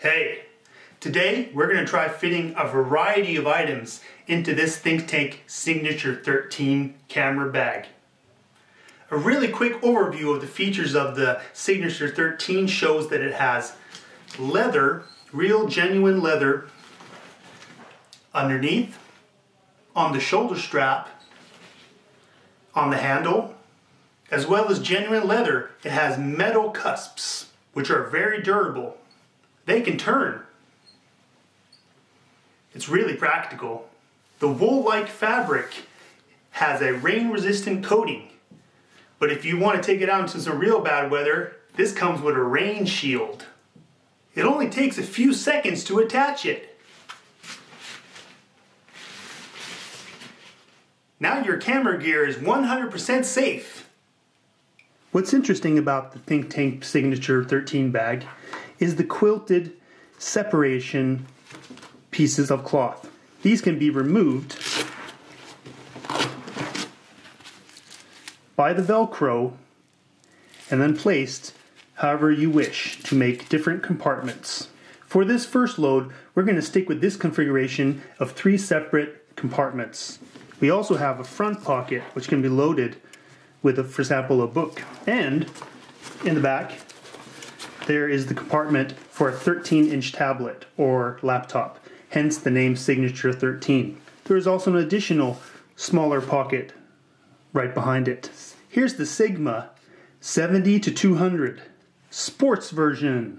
Hey, today we're going to try fitting a variety of items into this Think Tank Signature 13 camera bag. A really quick overview of the features of the Signature 13 shows that it has leather, real genuine leather underneath, on the shoulder strap, on the handle, as well as genuine leather. It has metal cusps, which are very durable. They can turn. It's really practical. The wool-like fabric has a rain-resistant coating. But if you want to take it out into some real bad weather, this comes with a rain shield. It only takes a few seconds to attach it. Now your camera gear is 100% safe. What's interesting about the Think Tank Signature 13 bag is the quilted separation pieces of cloth. These can be removed by the Velcro and then placed however you wish to make different compartments. For this first load, we're going to stick with this configuration of three separate compartments. We also have a front pocket which can be loaded with, a, for example, a book. And in the back, there is the compartment for a 13 inch tablet or laptop, hence the name Signature 13. There is also an additional smaller pocket right behind it. Here's the Sigma 70 to 200 sports version.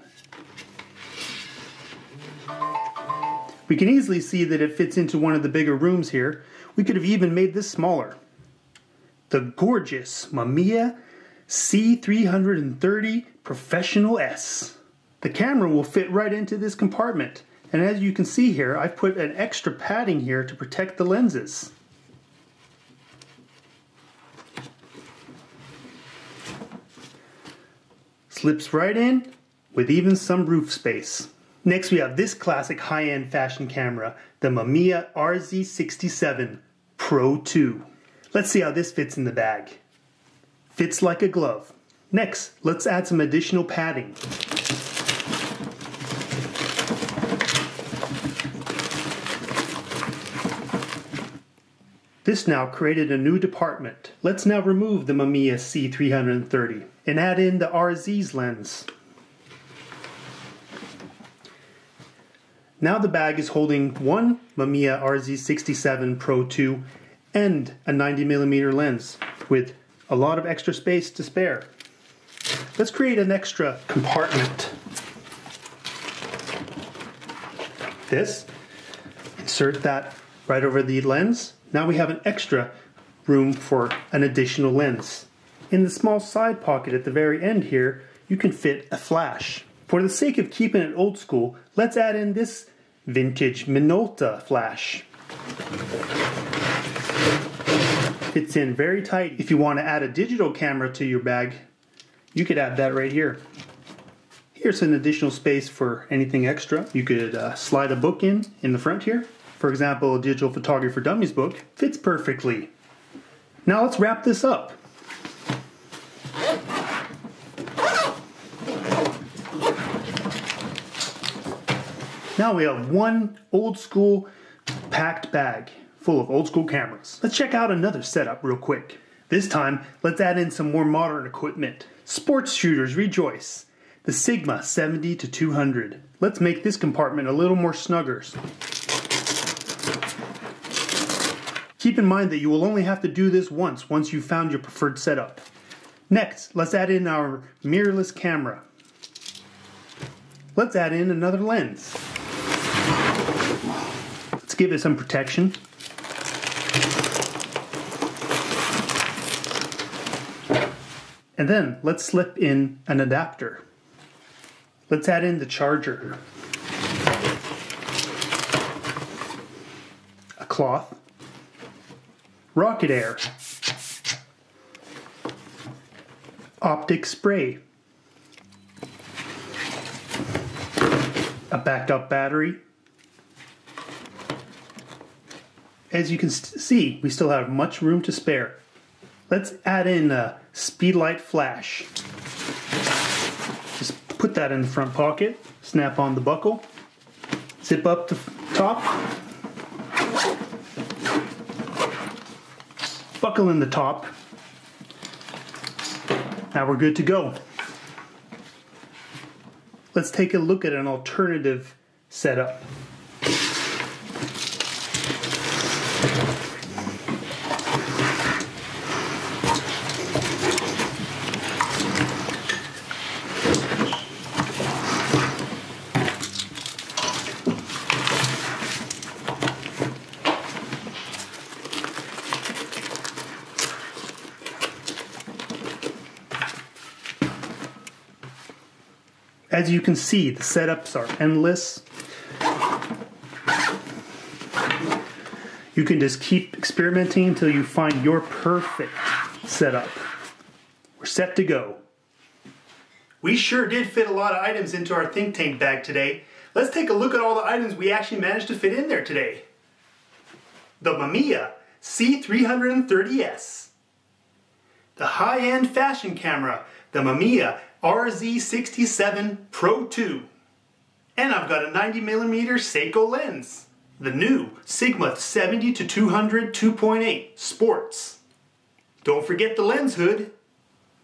We can easily see that it fits into one of the bigger rooms here. We could have even made this smaller. The gorgeous Mamiya C330 Professional S. The camera will fit right into this compartment. And as you can see here, I've put an extra padding here to protect the lenses. Slips right in with even some roof space. Next we have this classic high-end fashion camera, the Mamiya RZ67 Pro 2. Let's see how this fits in the bag. Fits like a glove. Next, let's add some additional padding. This now created a new department. Let's now remove the Mamiya C330 and add in the RZ's lens. Now the bag is holding one Mamiya RZ67 Pro 2 and a 90mm lens with a lot of extra space to spare. Let's create an extra compartment. This, insert that right over the lens. Now we have an extra room for an additional lens. In the small side pocket at the very end here, you can fit a flash. For the sake of keeping it old school, let's add in this vintage Minolta flash. Fits in very tight. If you want to add a digital camera to your bag, you could add that right here. Here's an additional space for anything extra. You could uh, slide a book in in the front here. For example, a Digital Photography for Dummies book fits perfectly. Now let's wrap this up. Now we have one old school packed bag full of old school cameras. Let's check out another setup real quick. This time, let's add in some more modern equipment. Sports shooters rejoice. The Sigma 70 to 200. Let's make this compartment a little more snugger. Keep in mind that you will only have to do this once, once you've found your preferred setup. Next, let's add in our mirrorless camera. Let's add in another lens. Let's give it some protection. And then let's slip in an adapter. Let's add in the charger. A cloth. Rocket air. Optic spray. A backup battery. As you can see, we still have much room to spare. Let's add in a speedlight flash. Just Put that in the front pocket, snap on the buckle, zip up the top, buckle in the top. Now we're good to go. Let's take a look at an alternative setup. As you can see, the setups are endless. You can just keep experimenting until you find your perfect setup. We're set to go. We sure did fit a lot of items into our think tank bag today. Let's take a look at all the items we actually managed to fit in there today. The Mamiya C330S. The high-end fashion camera, the Mamiya RZ67 Pro 2. And I've got a 90mm Seiko lens. The new Sigma 70 to 200 2.8 Sports. Don't forget the lens hood.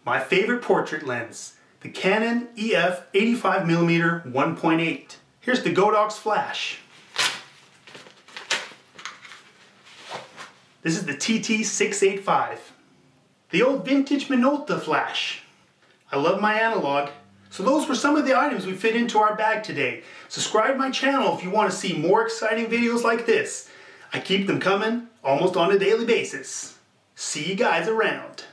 My favorite portrait lens, the Canon EF 85mm 1.8. Here's the Godox flash. This is the TT685. The old vintage Minolta flash. I love my analog. So those were some of the items we fit into our bag today. Subscribe my channel if you want to see more exciting videos like this. I keep them coming almost on a daily basis. See you guys around.